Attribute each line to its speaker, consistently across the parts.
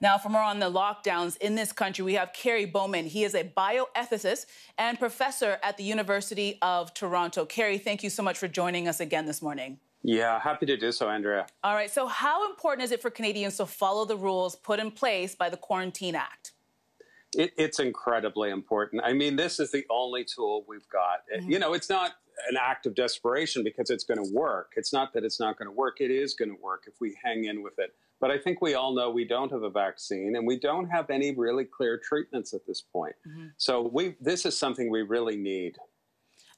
Speaker 1: Now, for more on the lockdowns in this country, we have Kerry Bowman. He is a bioethicist and professor at the University of Toronto. Kerry, thank you so much for joining us again this morning.
Speaker 2: Yeah, happy to do so, Andrea.
Speaker 1: All right, so how important is it for Canadians to follow the rules put in place by the Quarantine Act?
Speaker 2: It, it's incredibly important. I mean, this is the only tool we've got. Mm-hmm. You know, it's not an act of desperation because it's going to work. It's not that it's not going to work. It is going to work if we hang in with it. But I think we all know we don't have a vaccine and we don't have any really clear treatments at this point. Mm-hmm. So we this is something we really need.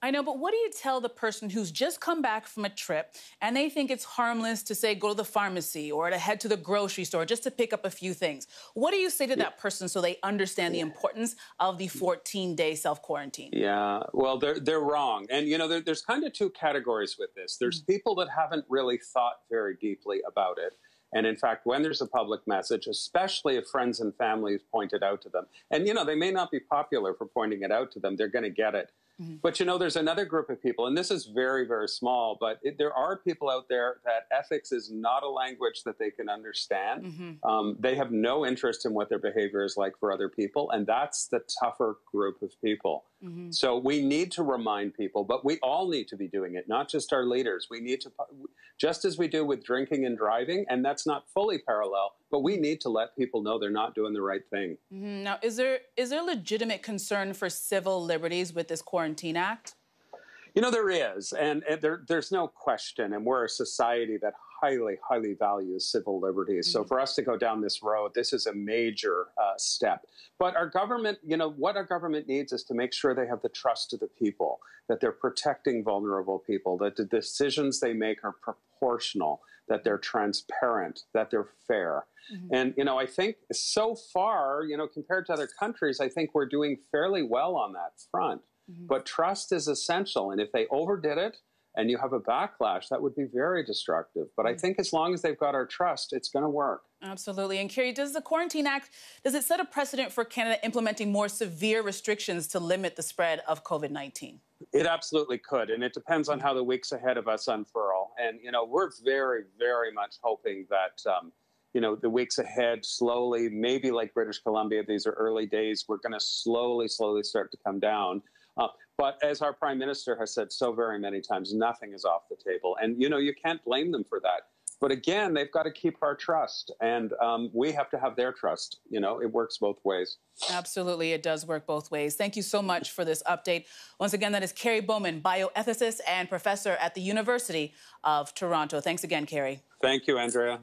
Speaker 1: I know, but what do you tell the person who's just come back from a trip and they think it's harmless to say go to the pharmacy or to head to the grocery store just to pick up a few things? What do you say to that person so they understand the importance of the 14 day self quarantine?
Speaker 2: Yeah, well, they're, they're wrong. And, you know, there, there's kind of two categories with this there's mm-hmm. people that haven't really thought very deeply about it. And in fact, when there's a public message, especially if friends and families point it out to them, and you know, they may not be popular for pointing it out to them, they're going to get it. Mm-hmm. But you know, there's another group of people, and this is very, very small, but it, there are people out there that ethics is not a language that they can understand. Mm-hmm. Um, they have no interest in what their behavior is like for other people, and that's the tougher group of people. Mm-hmm. So we need to remind people, but we all need to be doing it, not just our leaders. We need to, just as we do with drinking and driving, and that's not fully parallel, but we need to let people know they're not doing the right thing.
Speaker 1: Mm-hmm. Now, is there is there legitimate concern for civil liberties with this Quarantine Act?
Speaker 2: You know, there is, and, and there, there's no question, and we're a society that highly, highly values civil liberties. Mm-hmm. So for us to go down this road, this is a major uh, step. But our government, you know, what our government needs is to make sure they have the trust of the people, that they're protecting vulnerable people, that the decisions they make are proportional, that they're transparent, that they're fair. Mm-hmm. And, you know, I think so far, you know, compared to other countries, I think we're doing fairly well on that front. Mm-hmm. But trust is essential. And if they overdid it, and you have a backlash, that would be very destructive. But I mm. think as long as they've got our trust, it's going to work.
Speaker 1: Absolutely. And Kerry, does the Quarantine Act does it set a precedent for Canada implementing more severe restrictions to limit the spread of COVID-19?
Speaker 2: It absolutely could, and it depends on how the weeks ahead of us unfurl. And you know, we're very, very much hoping that. Um, you know, the weeks ahead, slowly, maybe like British Columbia, these are early days, we're going to slowly, slowly start to come down. Uh, but as our prime minister has said so very many times, nothing is off the table. And, you know, you can't blame them for that. But again, they've got to keep our trust, and um, we have to have their trust. You know, it works both ways.
Speaker 1: Absolutely, it does work both ways. Thank you so much for this update. Once again, that is Kerry Bowman, bioethicist and professor at the University of Toronto. Thanks again, Kerry.
Speaker 2: Thank you, Andrea.